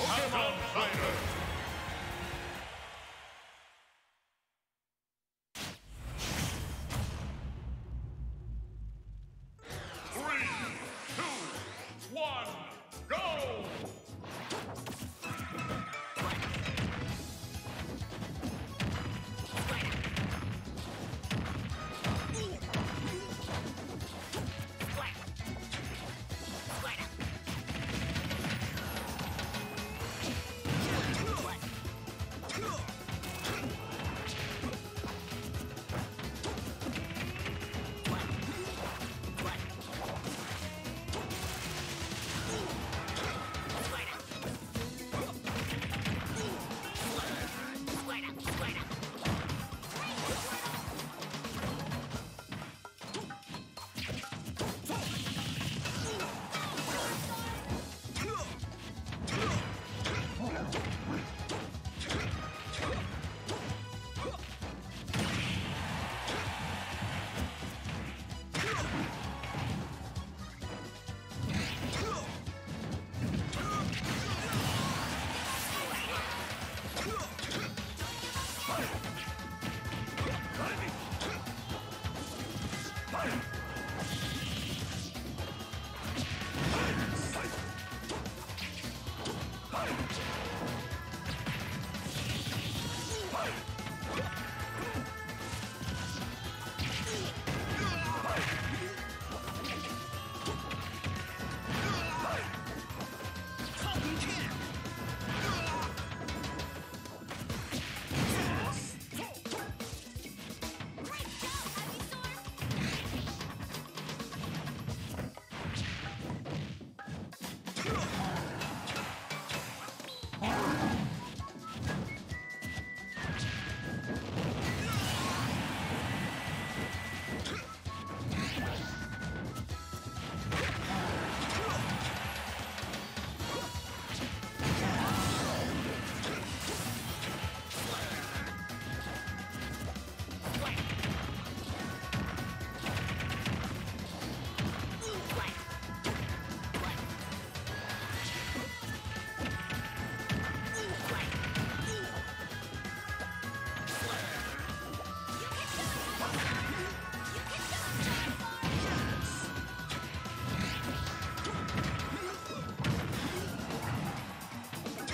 Pokemon Trainer!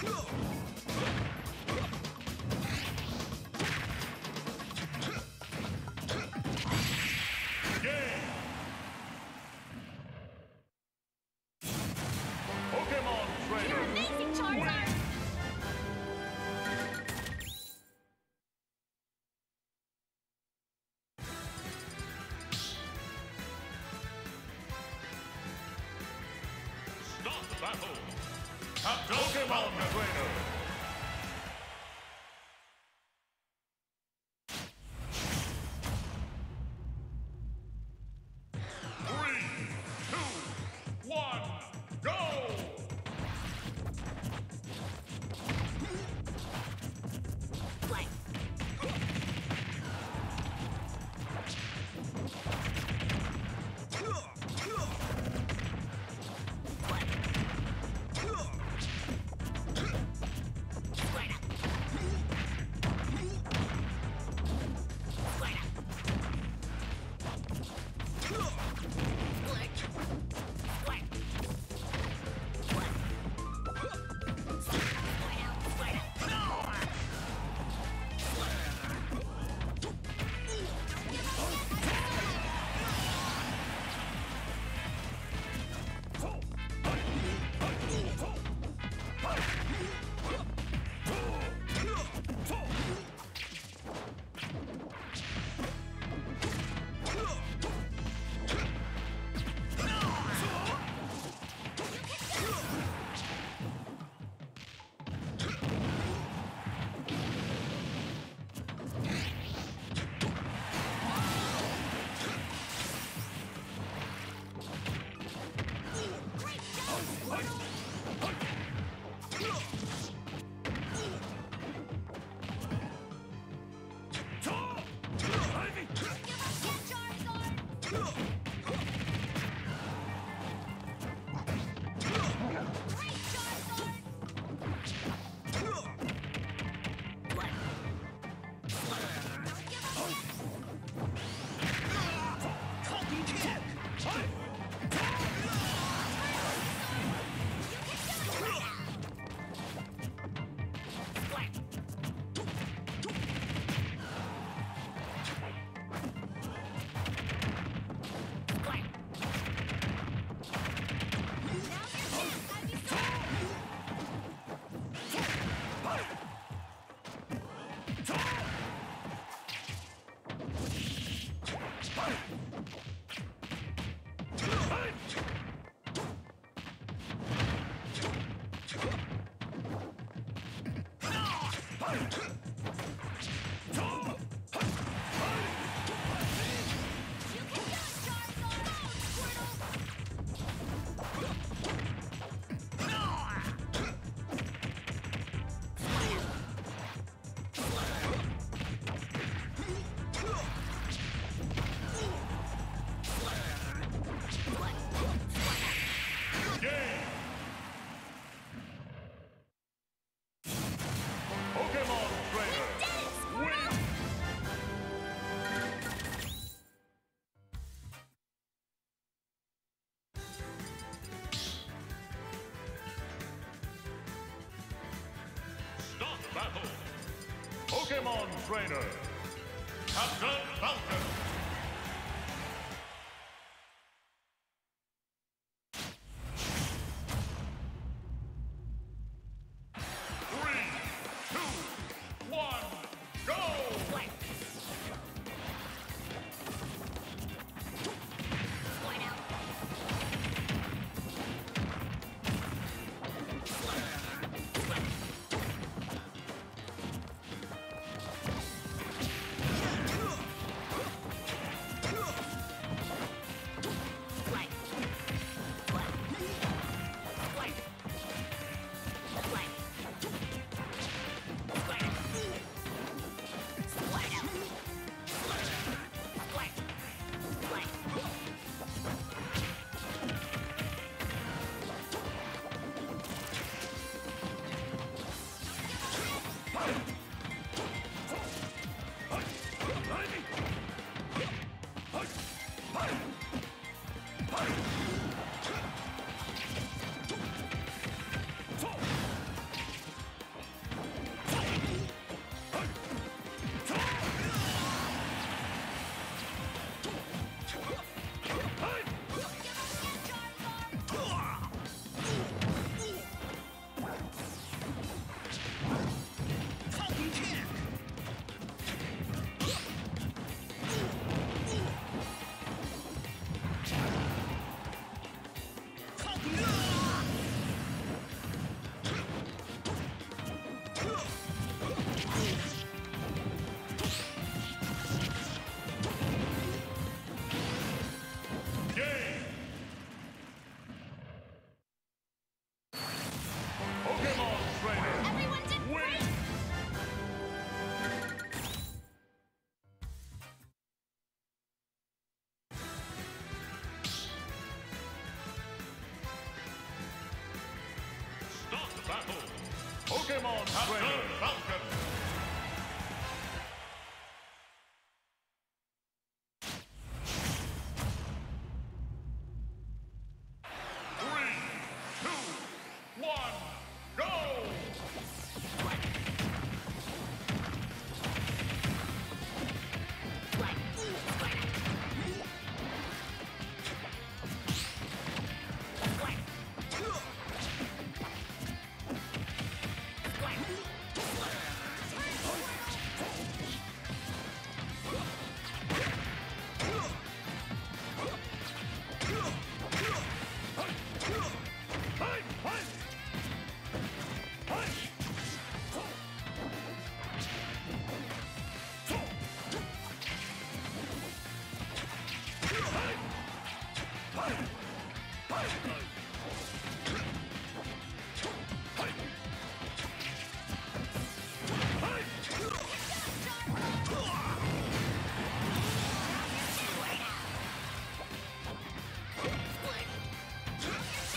あ! Trainer.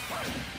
Fight!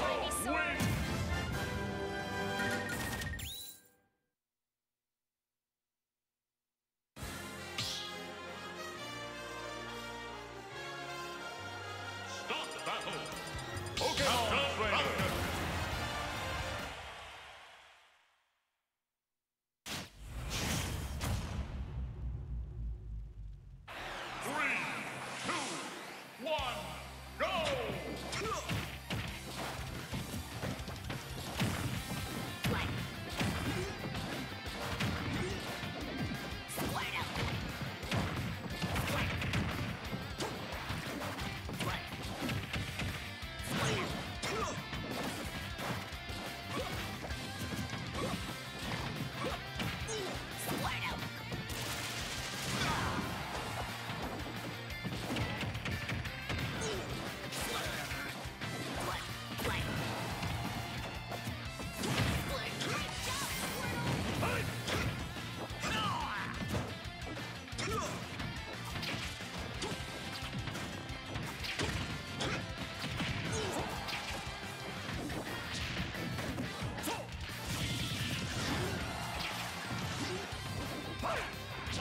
Hey!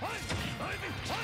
Hey! Hey!